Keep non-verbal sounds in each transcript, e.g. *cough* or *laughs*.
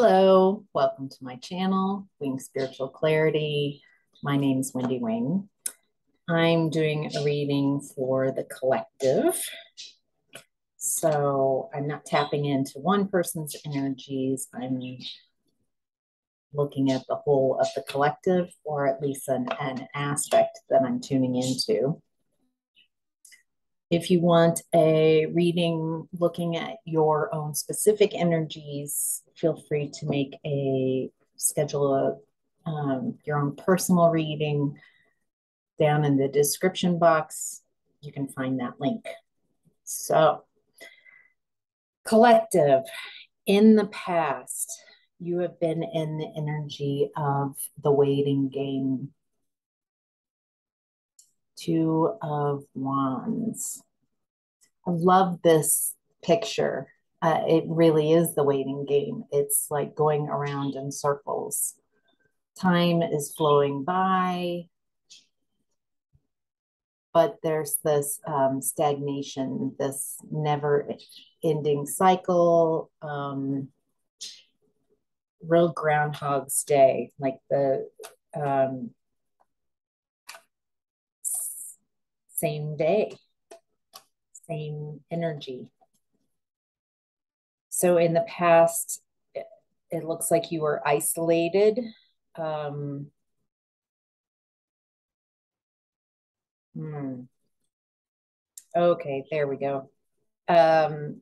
Hello, welcome to my channel, Wing Spiritual Clarity. My name is Wendy Wing. I'm doing a reading for the collective. So I'm not tapping into one person's energies. I'm looking at the whole of the collective, or at least an, an aspect that I'm tuning into. If you want a reading looking at your own specific energies, feel free to make a schedule of um, your own personal reading down in the description box. You can find that link. So, collective, in the past, you have been in the energy of the waiting game Two of Wands. I love this picture. Uh, it really is the waiting game. It's like going around in circles. Time is flowing by, but there's this um, stagnation, this never ending cycle. Um, real Groundhog's Day, like the um, same day, same energy. So in the past, it, looks like you were isolated. Um, hmm. Okay, there we go. Um,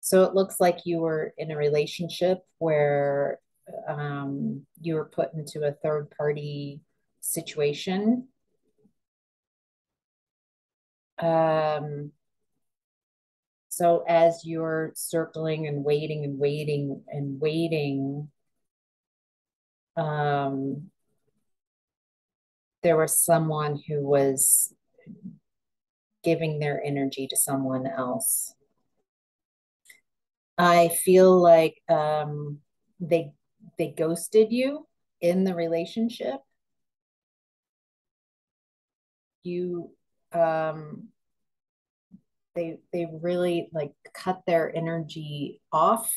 so it looks like you were in a relationship where um, you were put into a third party situation um, so as you're circling and waiting and waiting and waiting, um, there was someone who was giving their energy to someone else. I feel like um, they they ghosted you in the relationship. You um, they they really like cut their energy off.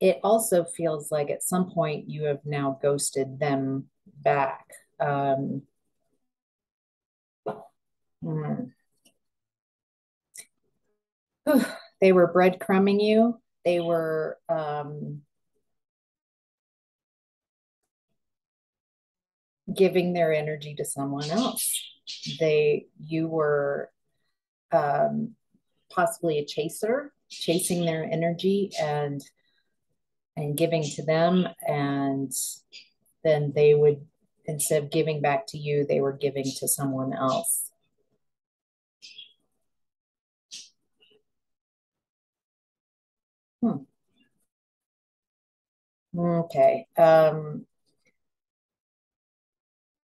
It also feels like at some point you have now ghosted them back. Um, hmm. they were breadcrumbing you. They were um, giving their energy to someone else. They, you were um, possibly a chaser, chasing their energy and and giving to them, and then they would instead of giving back to you, they were giving to someone else. Hmm. Okay. Um,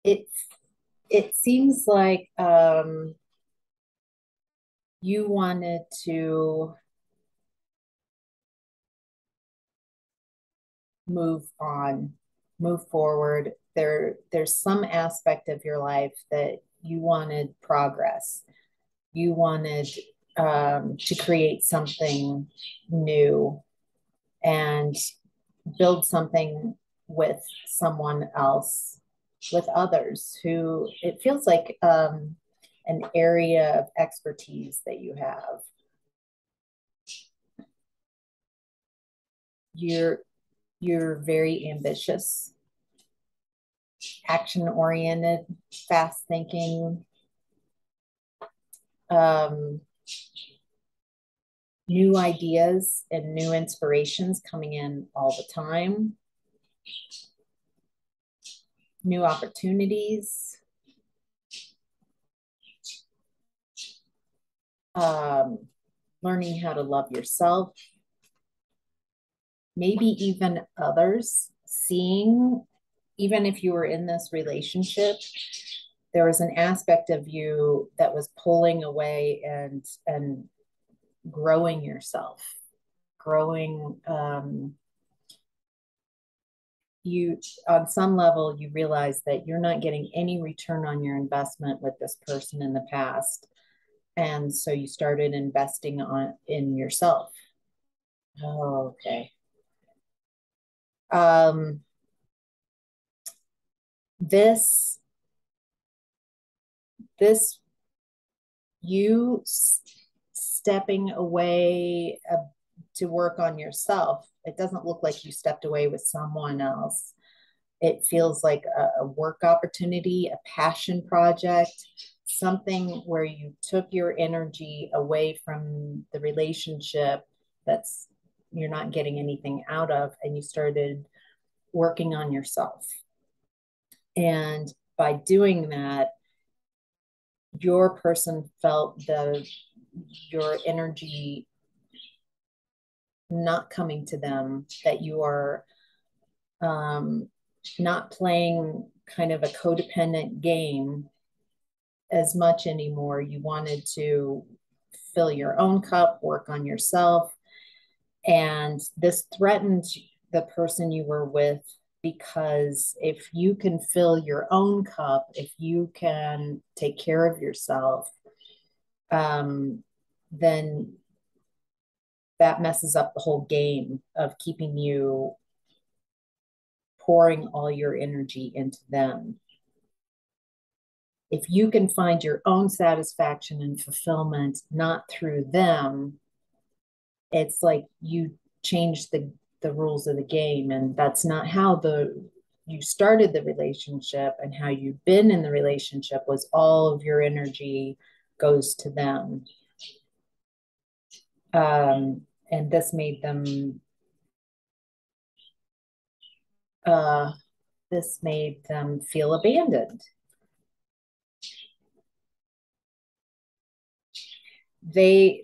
it it seems like um, you wanted to move on, move forward. There, there's some aspect of your life that you wanted progress. You wanted um, to create something new and build something with someone else with others who it feels like um, an area of expertise that you have. You're you're very ambitious, action oriented, fast thinking. Um, new ideas and new inspirations coming in all the time new opportunities. Um, learning how to love yourself, maybe even others, seeing, even if you were in this relationship, there was an aspect of you that was pulling away and and growing yourself, growing um, you on some level you realize that you're not getting any return on your investment with this person in the past. And so you started investing on in yourself. Oh, okay. Um this this you stepping away uh, to work on yourself. It doesn't look like you stepped away with someone else. It feels like a, a work opportunity a passion project something where you took your energy away from the relationship that's you're not getting anything out of and you started working on yourself. And by doing that your person felt the your energy not coming to them that you are um, not playing kind of a codependent game as much anymore. You wanted to fill your own cup, work on yourself. And this threatened the person you were with because if you can fill your own cup, if you can take care of yourself, um, then that messes up the whole game of keeping you pouring all your energy into them. If you can find your own satisfaction and fulfillment not through them it's like you change the the rules of the game. And that's not how the you started the relationship and how you've been in the relationship was all of your energy goes to them um, and this made them uh, this made them feel abandoned. They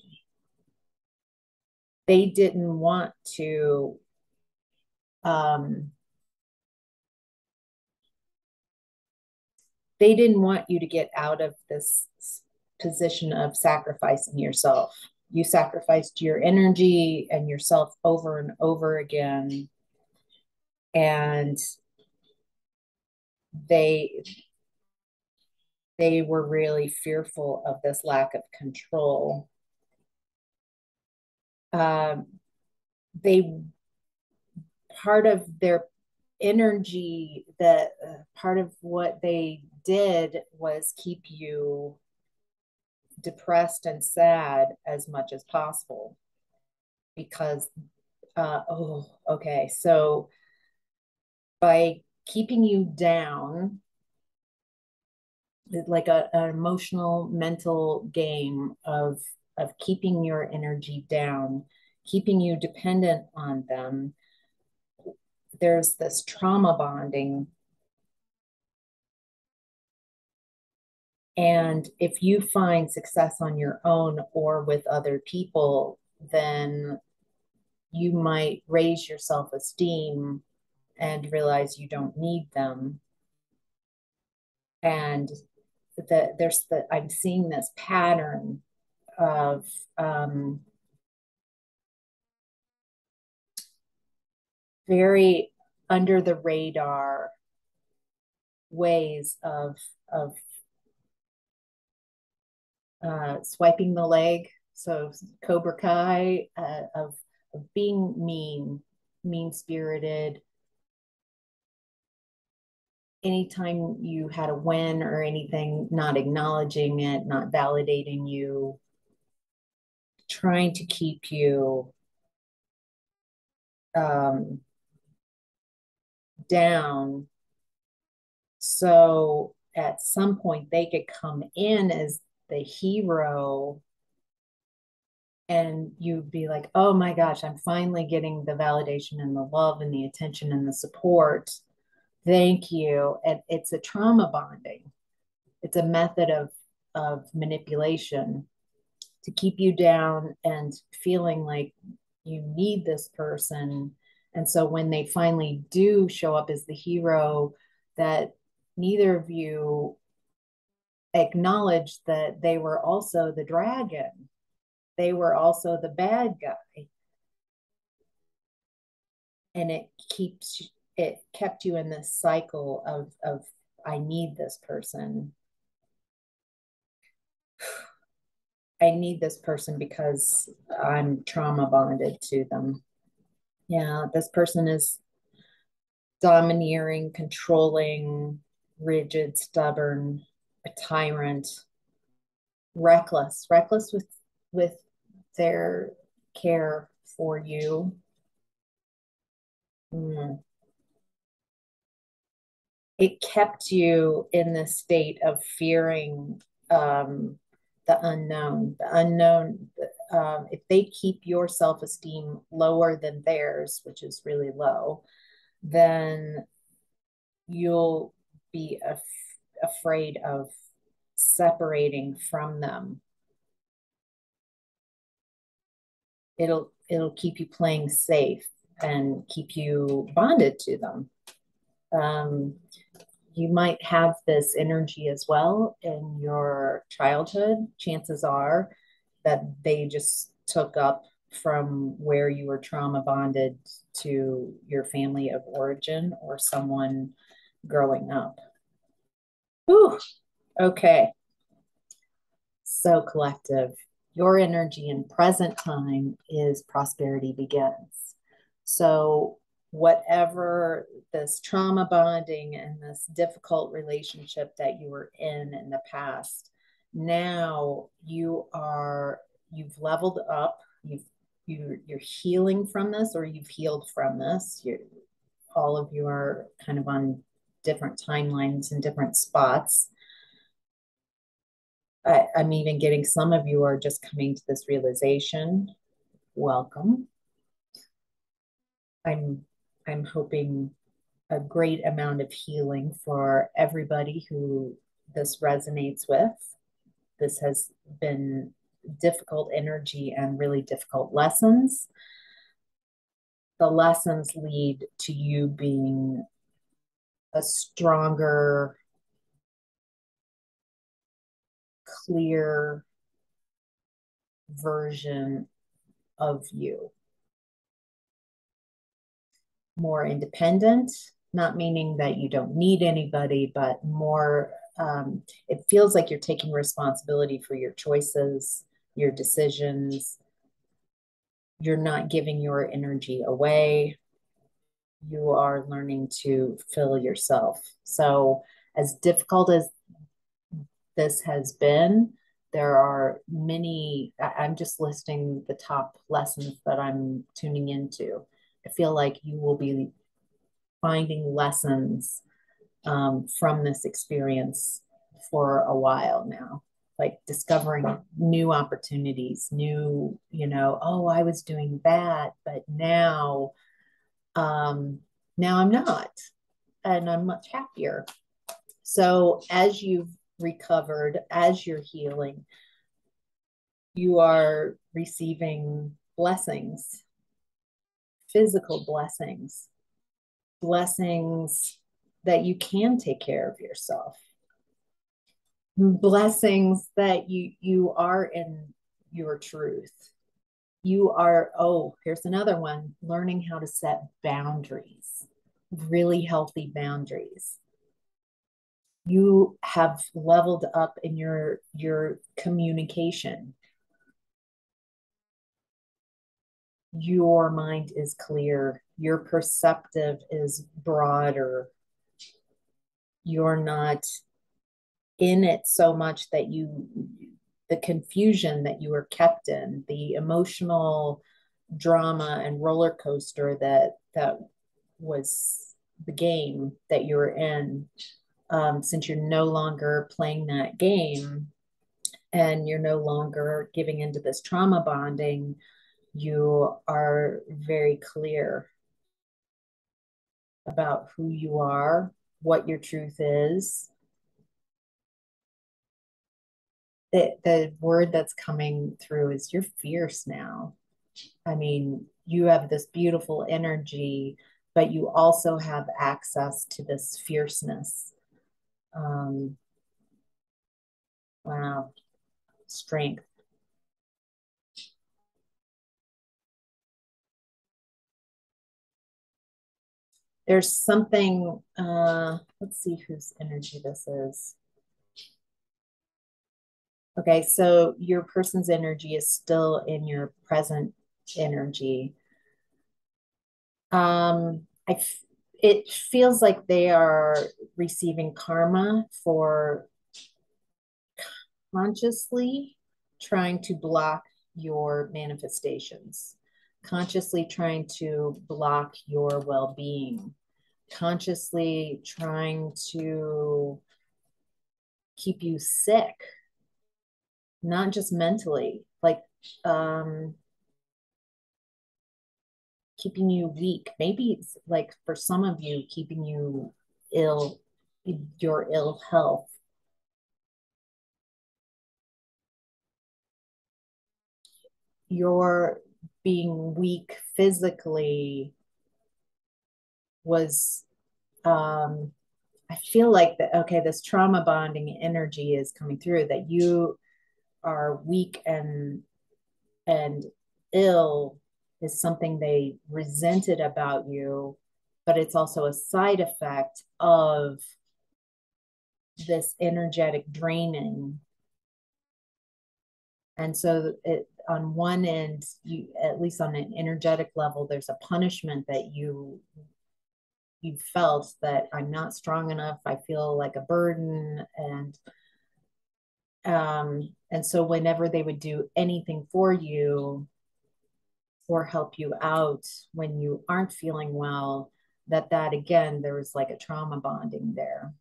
they didn't want to um, they didn't want you to get out of this position of sacrificing yourself you sacrificed your energy and yourself over and over again and they they were really fearful of this lack of control. Um, they part of their energy that uh, part of what they did was keep you depressed and sad as much as possible because uh, oh okay so by keeping you down like a, an emotional mental game of of keeping your energy down keeping you dependent on them there's this trauma bonding and if you find success on your own or with other people then you might raise your self-esteem and realize you don't need them. And that there's the I'm seeing this pattern of um, very under the radar ways of of uh, swiping the leg. So Cobra Kai uh, of of being mean, mean spirited, anytime you had a win or anything, not acknowledging it, not validating you, trying to keep you um, down. So at some point, they could come in as the hero and you'd be like, oh my gosh, I'm finally getting the validation and the love and the attention and the support Thank you. And it's a trauma bonding. It's a method of of manipulation to keep you down and feeling like you need this person. And so when they finally do show up as the hero, that neither of you acknowledge that they were also the dragon. They were also the bad guy. And it keeps it kept you in this cycle of of I need this person. I need this person because I'm trauma bonded to them. Yeah, this person is domineering, controlling, rigid, stubborn, a tyrant, reckless, reckless with with their care for you. Mm. It kept you in this state of fearing um, the unknown. The unknown, um, if they keep your self esteem lower than theirs, which is really low, then you'll be af- afraid of separating from them. It'll it'll keep you playing safe and keep you bonded to them. Um, you might have this energy as well in your childhood. Chances are that they just took up from where you were trauma bonded to your family of origin or someone growing up. Whew. Okay. So collective. Your energy in present time is prosperity begins. So whatever this trauma bonding and this difficult relationship that you were in in the past now you are you've leveled up you've you, you're healing from this or you've healed from this you all of you are kind of on different timelines and different spots I, i'm even getting some of you are just coming to this realization welcome i'm I'm hoping a great amount of healing for everybody who this resonates with. This has been difficult energy and really difficult lessons. The lessons lead to you being a stronger, clear version of you more independent, not meaning that you don't need anybody, but more, um, it feels like you're taking responsibility for your choices, your decisions. You're not giving your energy away. You are learning to fill yourself. So, as difficult as this has been, there are many, I'm just listing the top lessons that I'm tuning into I feel like you will be finding lessons um, from this experience for a while now like discovering new opportunities new you know oh i was doing that but now um now i'm not and i'm much happier so as you've recovered as you're healing you are receiving blessings physical blessings, blessings that you can take care of yourself, blessings that you you are in your truth. You are, oh, here's another one learning how to set boundaries, really healthy boundaries. You have leveled up in your your communication your mind is clear, your perceptive is broader. You're not in it so much that you, the confusion that you were kept in, the emotional drama and roller coaster that that was the game that you were in. Um, since you're no longer playing that game and you're no longer giving into this trauma bonding, you are very clear about who you are, what your truth is. The, the word that's coming through is you're fierce now. I mean, you have this beautiful energy, but you also have access to this fierceness. Um, wow, strength. there's something, uh, let's see whose energy this is. Okay, so your person's energy is still in your present energy. Um, I it feels like they are receiving karma for consciously trying to block your manifestations, consciously trying to block your well being, consciously trying to keep you sick, not just mentally, like um, keeping you weak. Maybe it's like for some of you, keeping you ill, your ill health. Your being weak physically was um I feel like that okay, this trauma bonding energy is coming through that you are weak and and ill is something they resented about you, but it's also a side effect of this energetic draining. And so it on one end, you at least on an energetic level, there's a punishment that you you felt that I'm not strong enough. I feel like a burden and um and so whenever they would do anything for you or help you out when you aren't feeling well that that again there was like a trauma bonding there.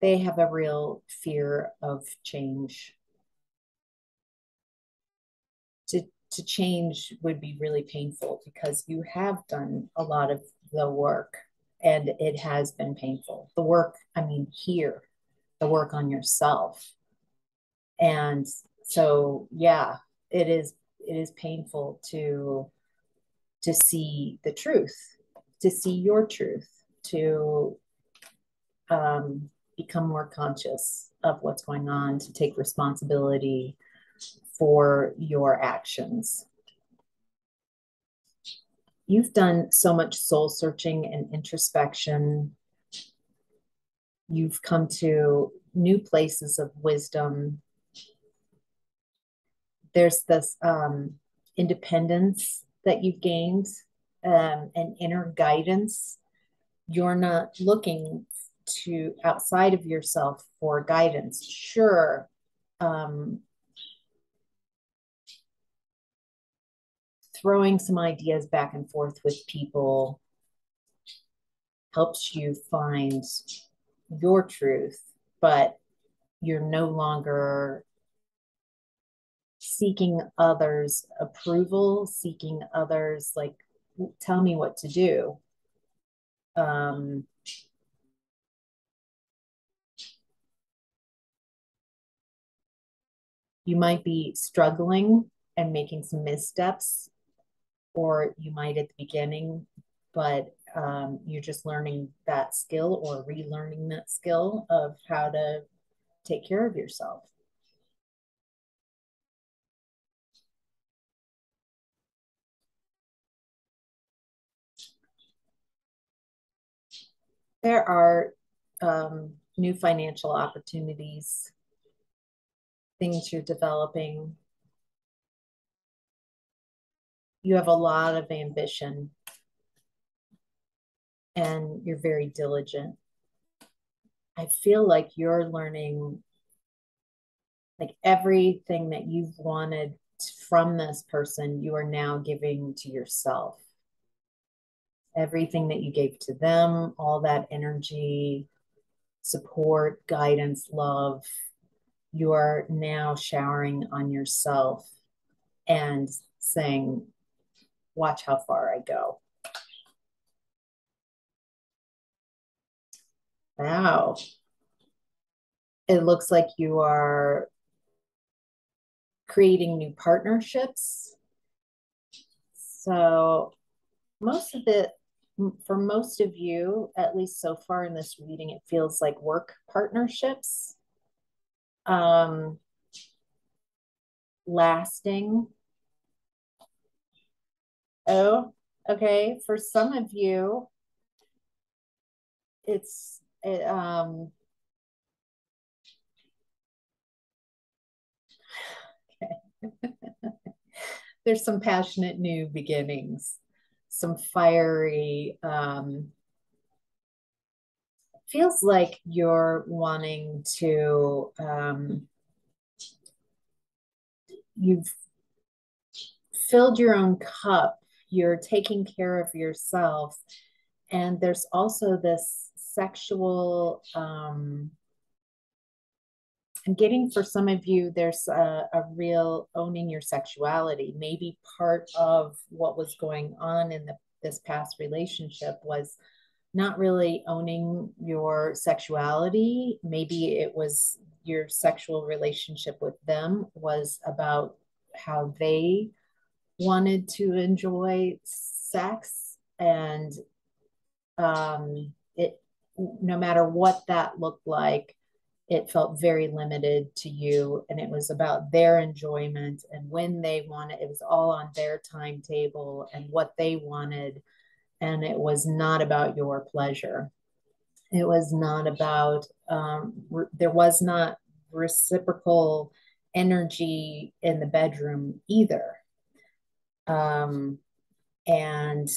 They have a real fear of change. To to change would be really painful because you have done a lot of the work and it has been painful. The work i mean here the work on yourself. And so yeah it is it is painful to to see the truth to see your truth to um, become more conscious of what's going on to take responsibility for your actions you've done so much soul searching and introspection you've come to new places of wisdom there's this um, independence that you've gained um, and inner guidance. You're not looking to outside of yourself for guidance. Sure, um, throwing some ideas back and forth with people helps you find your truth, but you're no longer seeking others approval seeking others like tell me what to do. Um you might be struggling and making some missteps or you might at the beginning but um, you're just learning that skill or relearning that skill of how to take care of yourself there are um, new financial opportunities, things you're developing. You have a lot of ambition and you're very diligent. I feel like you're learning like everything that you've wanted from this person, you are now giving to yourself everything that you gave to them, all that energy, support, guidance, love, you are now showering on yourself and saying, Watch how far I go. Wow. It looks like you are creating new partnerships. So, most of it for most of you, at least so far in this reading, it feels like work partnerships, um, lasting. Oh, okay. For some of you, it's it, um. Okay. *laughs* There's some passionate new beginnings, some fiery. Um, feels like you're wanting to. Um, you've filled your own cup you're taking care of yourself. And there's also this sexual, um, I'm getting for some of you, there's a, a, real owning your sexuality. Maybe part of what was going on in the, this past relationship was not really owning your sexuality. Maybe it was your sexual relationship with them was about how they wanted to enjoy sex and um, it no matter what that looked like it felt very limited to you. And it was about their enjoyment and when they wanted it was all on their timetable and what they wanted. And it was not about your pleasure. It was not about um, re- there was not reciprocal energy in the bedroom either um, and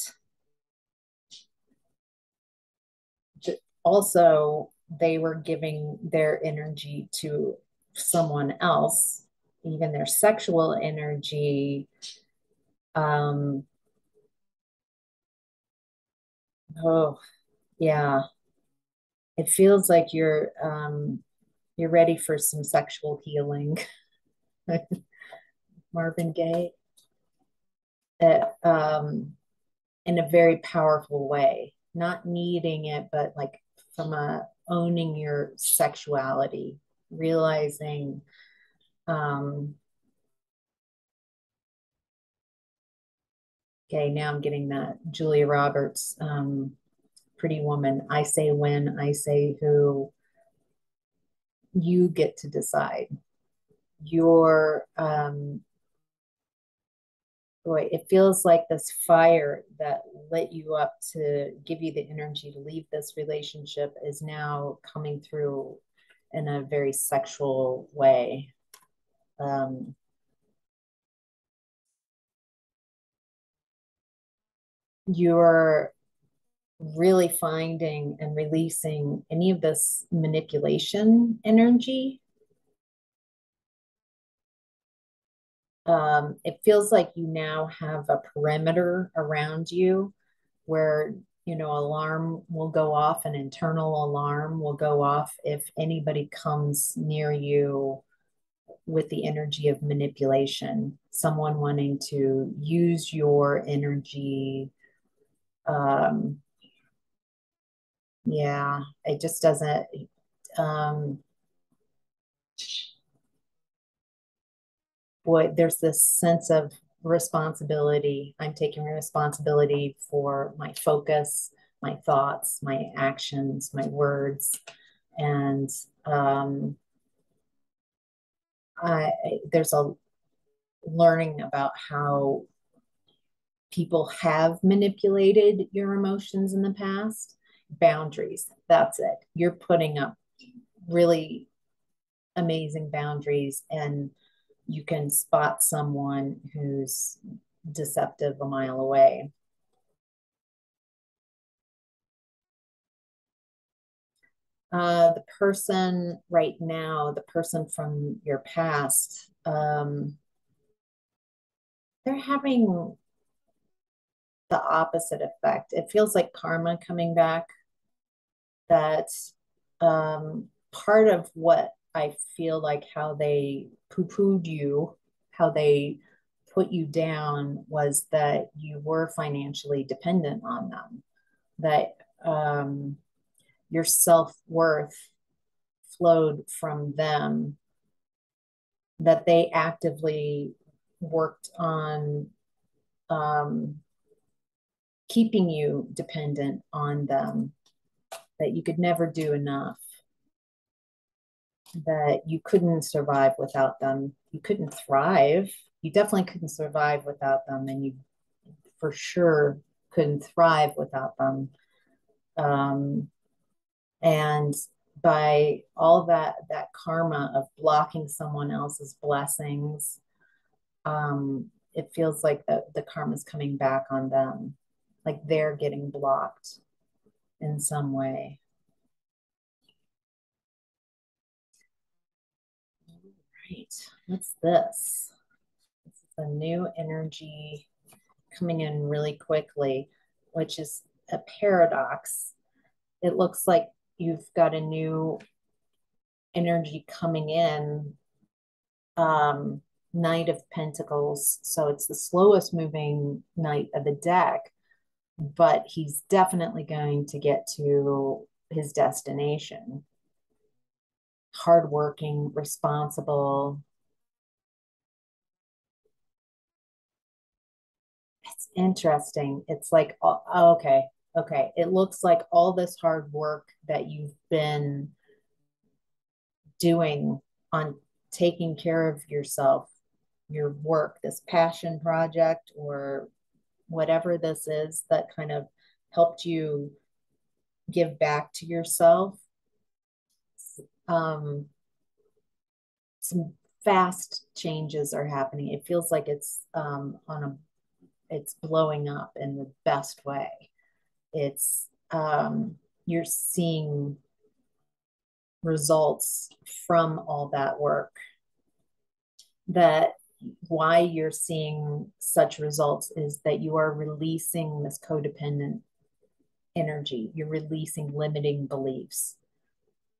also they were giving their energy to someone else, even their sexual energy. Um, oh, yeah. It feels like you're um, you're ready for some sexual healing. *laughs* Marvin Gaye. Uh, um, in a very powerful way, not needing it, but like from a owning your sexuality, realizing um, okay, now I'm getting that Julia Roberts, um, Pretty Woman. I say when, I say who. You get to decide. Your um, boy, it feels like this fire that lit you up to give you the energy to leave this relationship is now coming through in a very sexual way. Um, you're really finding and releasing any of this manipulation energy um, it feels like you now have a perimeter around you where you know alarm will go off an internal alarm will go off if anybody comes near you with the energy of manipulation someone wanting to use your energy um yeah it just doesn't um boy, there's this sense of responsibility. I'm taking responsibility for my focus, my thoughts, my actions, my words. And um, I, there's a learning about how people have manipulated your emotions in the past. Boundaries, that's it. You're putting up really amazing boundaries and you can spot someone who's deceptive a mile away. Uh, the person right now, the person from your past, um, they're having the opposite effect. It feels like karma coming back. That um, part of what I feel like how they poo pooed you, how they put you down was that you were financially dependent on them, that um, your self worth flowed from them, that they actively worked on um, keeping you dependent on them, that you could never do enough that you couldn't survive without them. You couldn't thrive. You definitely couldn't survive without them, and you for sure couldn't thrive without them. Um, and by all that that karma of blocking someone else's blessings, um, it feels like the, the karma is coming back on them, like they're getting blocked in some way. Right, what's this? This is a new energy coming in really quickly, which is a paradox. It looks like you've got a new energy coming in um, Knight of Pentacles. So it's the slowest moving knight of the deck, but he's definitely going to get to his destination. Hardworking, responsible. It's interesting. It's like, oh, oh, okay, okay. It looks like all this hard work that you've been doing on taking care of yourself, your work, this passion project, or whatever this is that kind of helped you give back to yourself. Um, some fast changes are happening. It feels like it's um, on a, it's blowing up in the best way. It's um, you're seeing results from all that work that why you're seeing such results is that you are releasing this codependent energy you're releasing limiting beliefs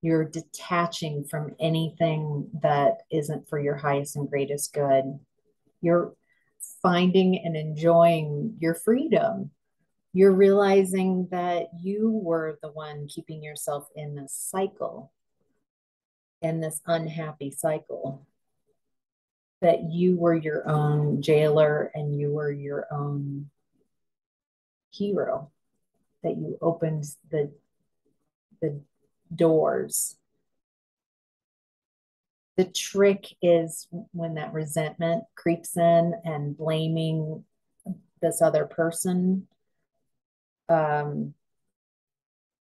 you're detaching from anything that isn't for your highest and greatest good. You're finding and enjoying your freedom. You're realizing that you were the one keeping yourself in this cycle in this unhappy cycle. That you were your own jailer and you were your own hero. That you opened the the doors the trick is when that resentment creeps in and blaming this other person um,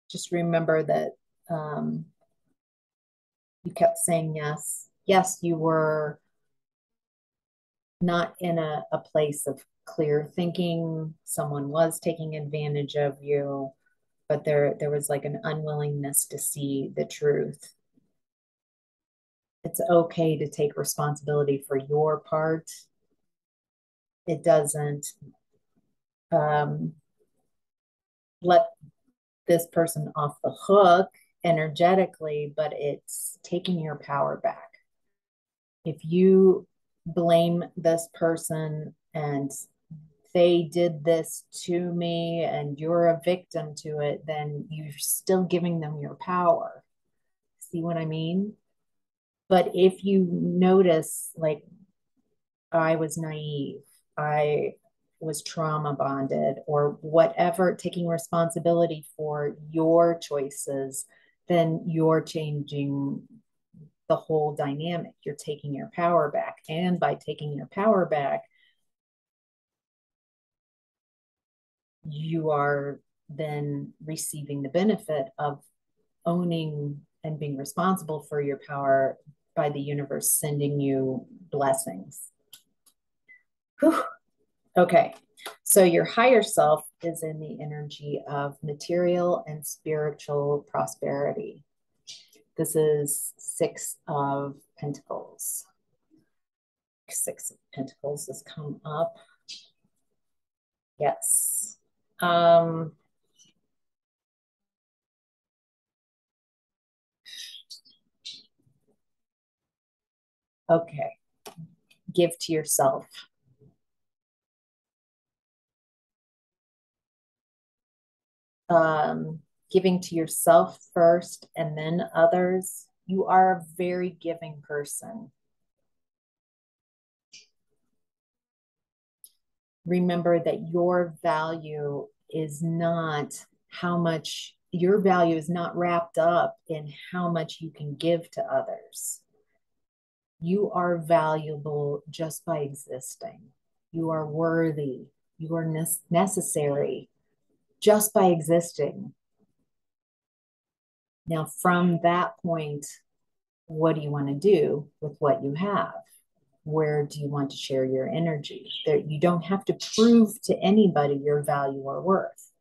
just remember that um, you kept saying yes. Yes, you were not in a, a place of clear thinking. Someone was taking advantage of you, but there there was like an unwillingness to see the truth. It's okay to take responsibility for your part. It doesn't um, let this person off the hook energetically, but it's taking your power back. If you blame this person and they did this to me and you're a victim to it, then you're still giving them your power. See what I mean? But if you notice, like, I was naive, I was trauma bonded, or whatever, taking responsibility for your choices then you're changing the whole dynamic. You're taking your power back. And by taking your power back, you are then receiving the benefit of owning and being responsible for your power by the universe sending you blessings. Whew. Okay, so your higher self is in the energy of material and spiritual prosperity. This is six of pentacles. Six of pentacles has come up. Yes. Um, okay. Give to yourself. um, giving to yourself first and then others, you are a very giving person. Remember that your value is not how much your value is not wrapped up in how much you can give to others. You are valuable just by existing. You are worthy. You are ne- necessary just by existing. Now, from that point, what do you want to do with what you have? Where do you want to share your energy? that you don't have to prove to anybody your value or worth.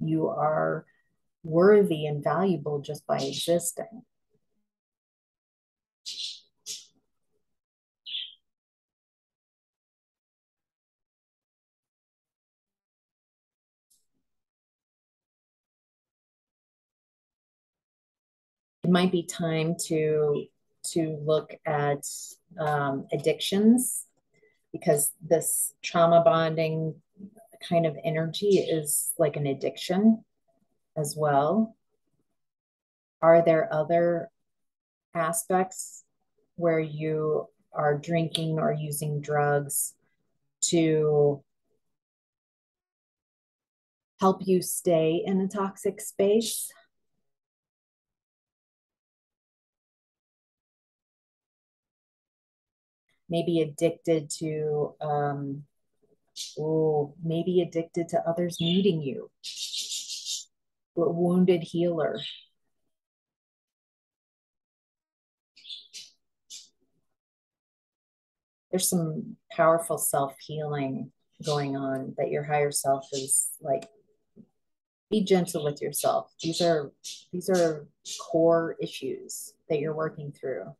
You are worthy and valuable just by existing. It might be time to to look at um, addictions because this trauma bonding kind of energy is like an addiction as well. Are there other aspects where you are drinking or using drugs to help you stay in a toxic space? Maybe addicted to um maybe addicted to others needing you. A wounded healer. There's some powerful self-healing going on that your higher self is like be gentle with yourself. These are these are core issues that you're working through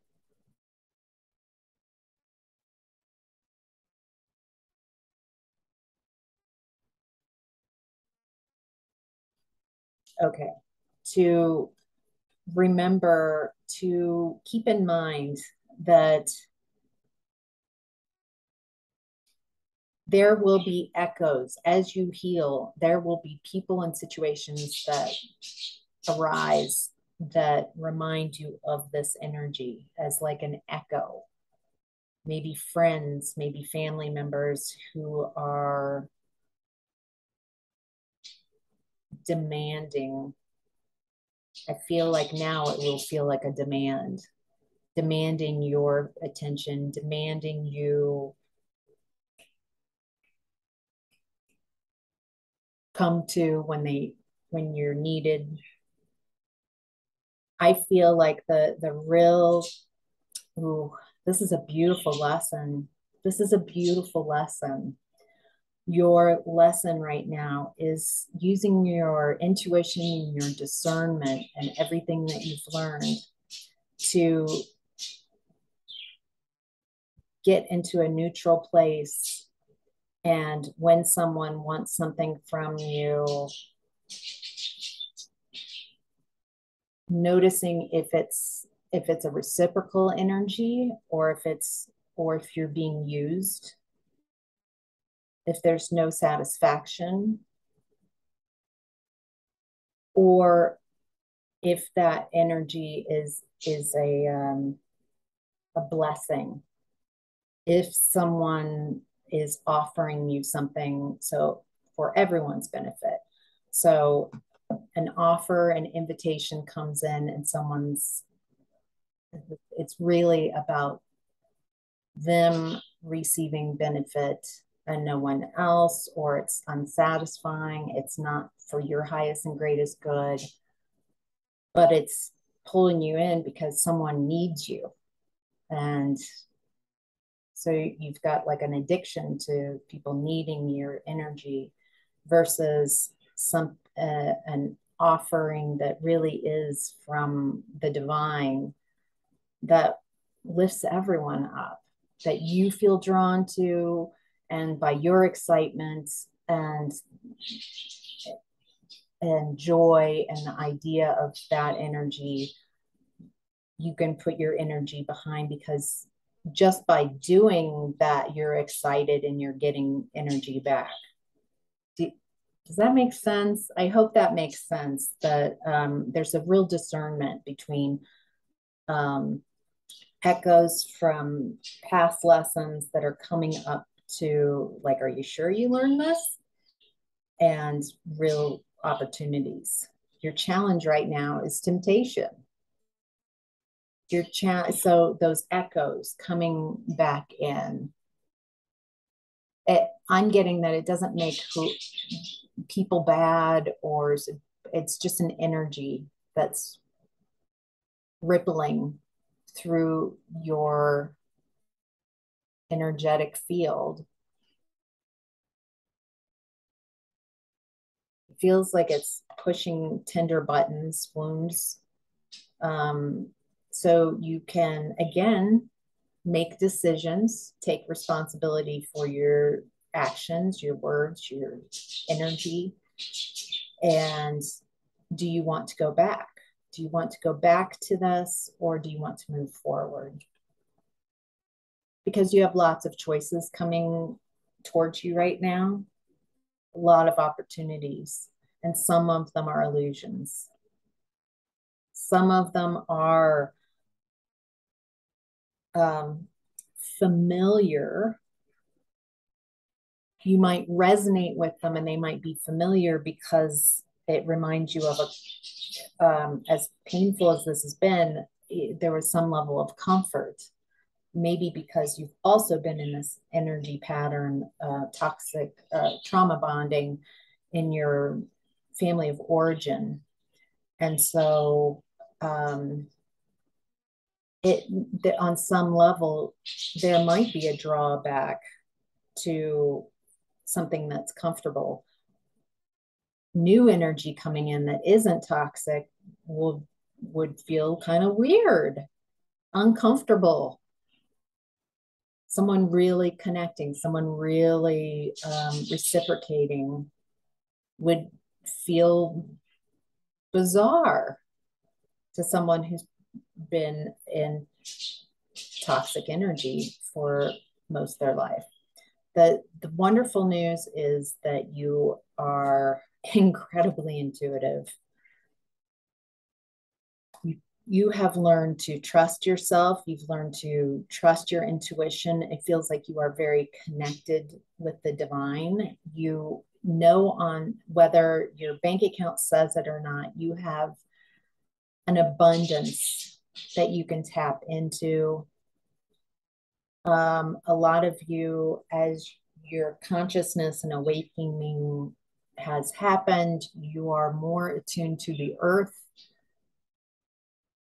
Okay. To remember to keep in mind that there will be echoes as you heal. There will be people and situations that arise that remind you of this energy as like an echo. Maybe friends, maybe family members who are demanding. I feel like now it will feel like a demand, demanding your attention, demanding you come to when they when you're needed. I feel like the the real ooh, this is a beautiful lesson. This is a beautiful lesson your lesson right now is using your intuition and your discernment and everything that you've learned to get into a neutral place. And when someone wants something from you noticing if it's if it's a reciprocal energy or if it's or if you're being used if there's no satisfaction or if that energy is is a um, a blessing. If someone is offering you something so for everyone's benefit. So an offer an invitation comes in and someone's it's really about them receiving benefit and no one else, or it's unsatisfying, it's not for your highest and greatest good, but it's pulling you in because someone needs you. And so you've got like an addiction to people needing your energy versus some uh, an offering that really is from the divine that lifts everyone up that you feel drawn to and by your excitement and and joy and the idea of that energy you can put your energy behind because just by doing that you're excited and you're getting energy back. Do, does that make sense? I hope that makes sense that um, there's a real discernment between um, echoes from past lessons that are coming up to like, are you sure you learned this? And real opportunities. Your challenge right now is temptation. Your cha- so those echoes coming back in. It, I'm getting that it doesn't make who, people bad or it's just an energy that's rippling through your energetic field. It feels like it's pushing tender buttons, wounds. Um, so you can, again, make decisions, take responsibility for your actions, your words, your energy. And do you want to go back? Do you want to go back to this or do you want to move forward? Because you have lots of choices coming towards you right now, a lot of opportunities, and some of them are illusions. Some of them are um, familiar. You might resonate with them and they might be familiar because it reminds you of a, um, as painful as this has been, there was some level of comfort. Maybe because you've also been in this energy pattern, uh, toxic uh, trauma bonding in your family of origin. And so um, it that on some level there might be a drawback to something that's comfortable new energy coming in that isn't toxic will would feel kind of weird uncomfortable someone really connecting someone really um, reciprocating would feel bizarre to someone who's been in toxic energy for most of their life. The, the wonderful news is that you are *laughs* incredibly intuitive. You, have learned to trust yourself. You've learned to trust your intuition. It feels like you are very connected with the divine. You know on whether your bank account says it or not, you have an abundance that you can tap into. Um, a lot of you, as your consciousness and awakening has happened, you are more attuned to the earth,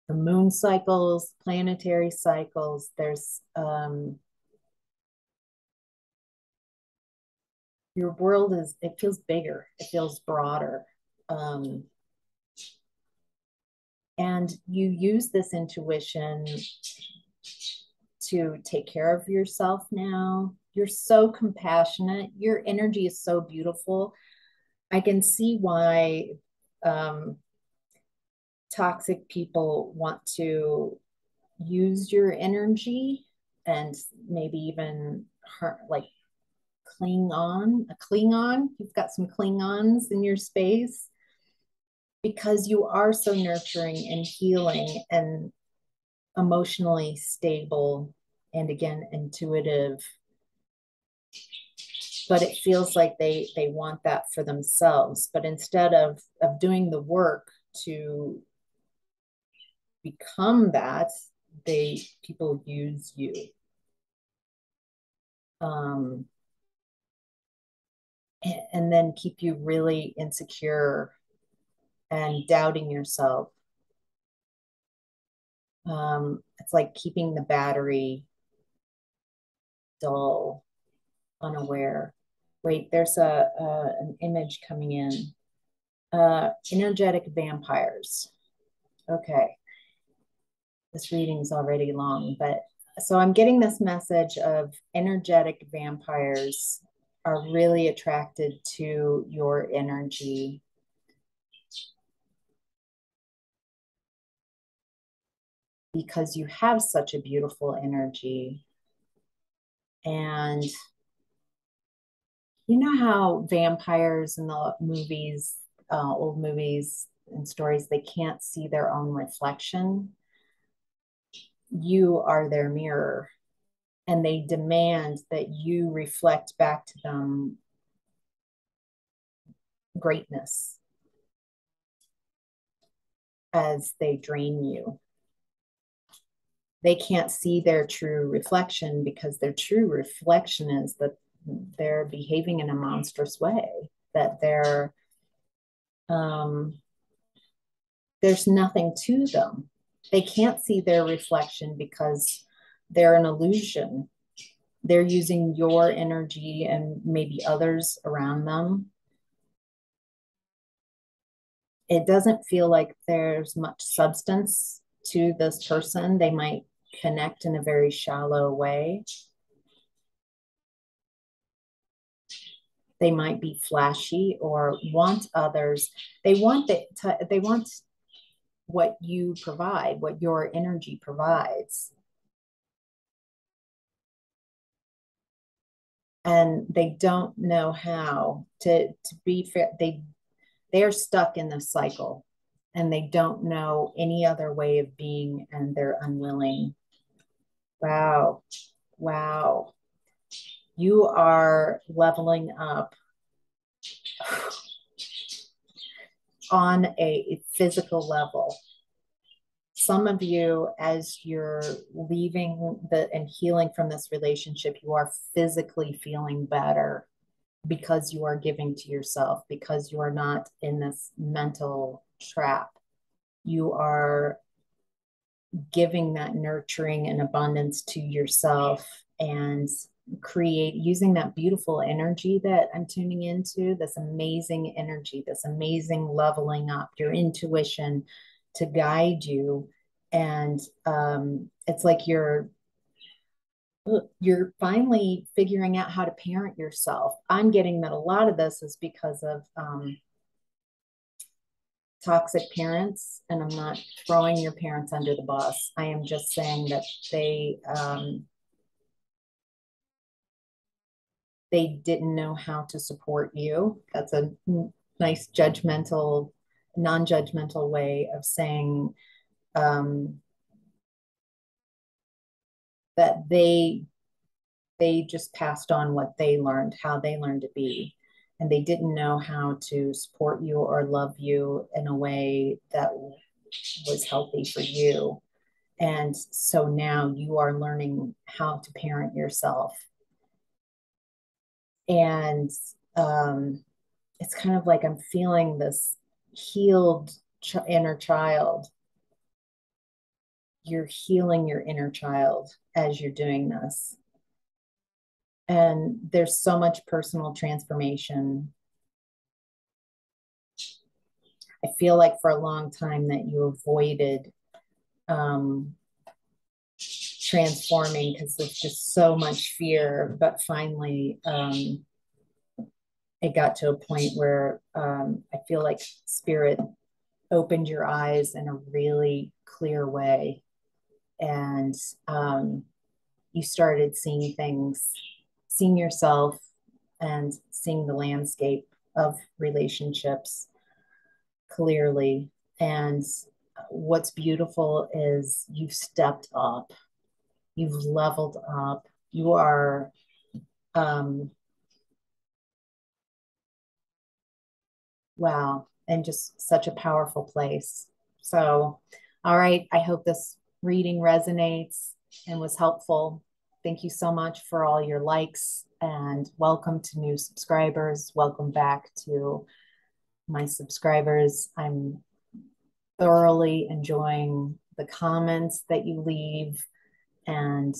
the moon cycles, planetary cycles. There's um, your world is, it feels bigger, it feels broader. Um, and you use this intuition to take care of yourself now. You're so compassionate. Your energy is so beautiful. I can see why um, toxic people want to use your energy and maybe even hurt, like cling on, a Klingon. You've got some Klingons in your space. Because you are so nurturing and healing and emotionally stable and again intuitive. But it feels like they they want that for themselves. But instead of of doing the work to become that they people use you um and, then keep you really insecure and doubting yourself. Um, it's like keeping the battery dull, unaware. Wait, there's a, a an image coming in. Uh, energetic vampires. Okay. This reading's already long, but so I'm getting this message of energetic vampires are really attracted to your energy because you have such a beautiful energy. And you know how vampires in the movies, uh, old movies and stories, they can't see their own reflection? You are their mirror, and they demand that you reflect back to them greatness as they drain you. They can't see their true reflection because their true reflection is that they're behaving in a monstrous way that they're um, there's nothing to them they can't see their reflection because they're an illusion they're using your energy and maybe others around them. It doesn't feel like there's much substance to this person. They might connect in a very shallow way. They might be flashy or want others. They want the, they want what you provide, what your energy provides. And they don't know how to, to be fair. They they are stuck in the cycle and they don't know any other way of being and they're unwilling. Wow. Wow. You are leveling up on a physical level. Some of you, as you're leaving the and healing from this relationship, you are physically feeling better because you are giving to yourself, because you are not in this mental trap. You are giving that nurturing and abundance to yourself and create using that beautiful energy that I'm tuning into, this amazing energy, this amazing leveling up, your intuition to guide you. And um, it's like you're you're finally figuring out how to parent yourself. I'm getting that a lot of this is because of um, toxic parents, and I'm not throwing your parents under the bus. I am just saying that they um, they didn't know how to support you. That's a nice judgmental, non judgmental way of saying um, that they they just passed on what they learned, how they learned to be. And they didn't know how to support you or love you in a way that was healthy for you. And so now you are learning how to parent yourself and um, it's kind of like I'm feeling this healed ch- inner child. You're healing your inner child as you're doing this. And there's so much personal transformation. I feel like for a long time that you avoided um, transforming because there's just so much fear. But finally, um, it got to a point where um, I feel like spirit opened your eyes in a really clear way. And um, you started seeing things, seeing yourself, and seeing the landscape of relationships clearly. And what's beautiful is you've stepped up you've leveled up, you are um, wow, and just such a powerful place. So, all right, I hope this reading resonates and was helpful. Thank you so much for all your likes and welcome to new subscribers. Welcome back to my subscribers. I'm thoroughly enjoying the comments that you leave and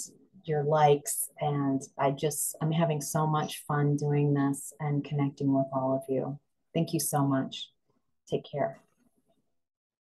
your likes. And I just, I'm having so much fun doing this and connecting with all of you. Thank you so much. Take care.